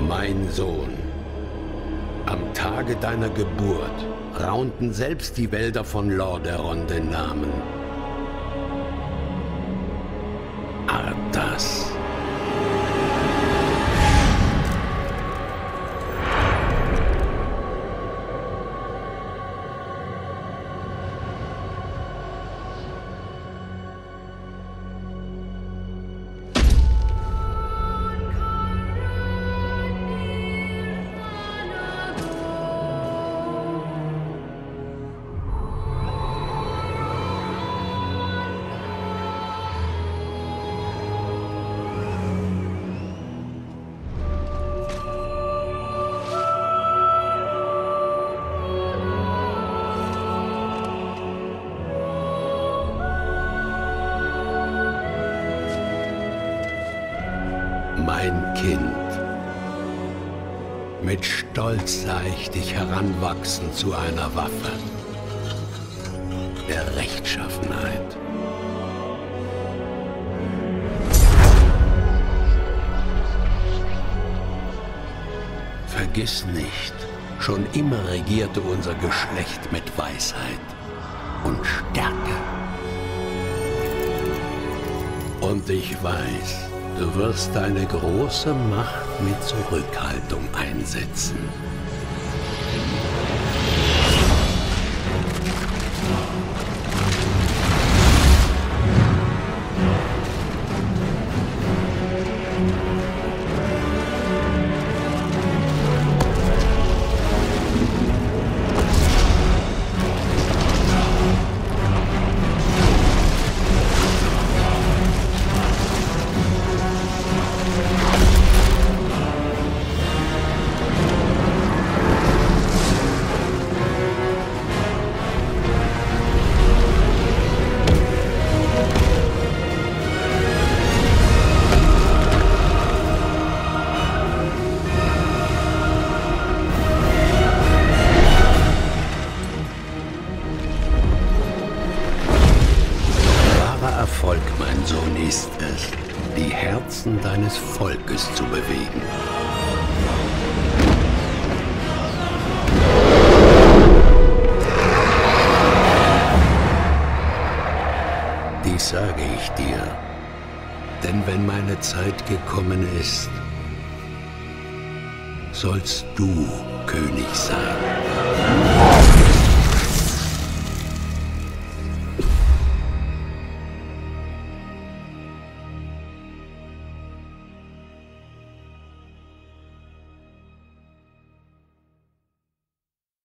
Mein Sohn, am Tage deiner Geburt raunten selbst die Wälder von Lordaeron den Namen. Mein Kind. Mit Stolz sah ich dich heranwachsen zu einer Waffe. Der Rechtschaffenheit. Vergiss nicht, schon immer regierte unser Geschlecht mit Weisheit und Stärke. Und ich weiß, du wirst deine große Macht mit Zurückhaltung einsetzen. Ist es, die Herzen deines Volkes zu bewegen. Dies sage ich dir, denn wenn meine Zeit gekommen ist, sollst du König sein.